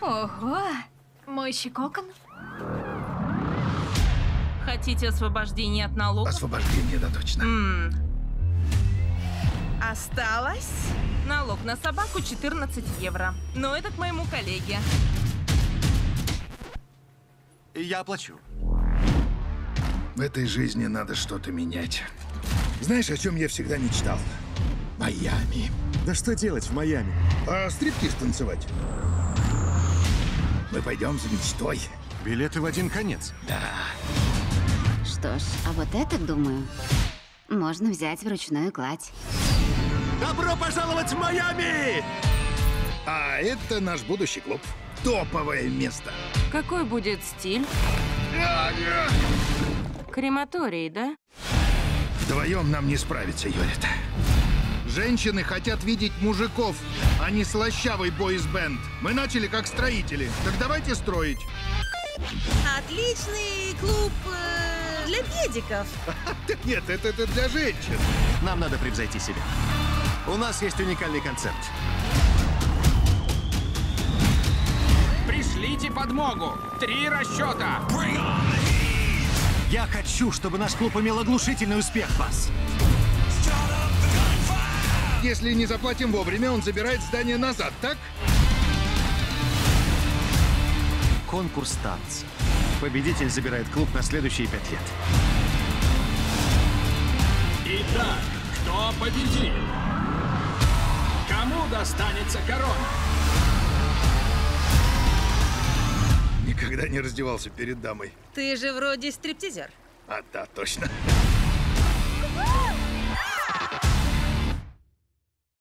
Ого, мойщик окон. Хотите освобождение от налогов? Освобождение, да точно. М, Осталось? Налог на собаку 14 евро. Но это к моему коллеге. Я оплачу. В этой жизни надо что-то менять. Знаешь, о чем я всегда мечтал? Майами. Да что делать в Майами? А стриптиз танцевать? Мы пойдем за мечтой. Билеты в один конец. Что ж, а вот это, думаю, можно взять вручную кладь. Добро пожаловать в Майами! А это наш будущий клуб. Топовое место. Какой будет стиль? Крематорий, да? Вдвоем нам не справиться, Йорит. Женщины хотят видеть мужиков, а не слащавый бойсбенд. Мы начали как строители. Так давайте строить. Отличный клуб э, для педиков. Нет, это, это для женщин. Нам надо превзойти себя. У нас есть уникальный концепт. Пришлите подмогу. Три расчета. Я хочу, чтобы наш клуб имел оглушительный успех, Бас. Если не заплатим вовремя, он забирает здание назад, так? Конкурс танца. Победитель забирает клуб на следующие пять лет. Итак, кто победит? Кому достанется корона? Никогда не раздевался перед дамой. Ты же вроде стриптизер. А, да, точно.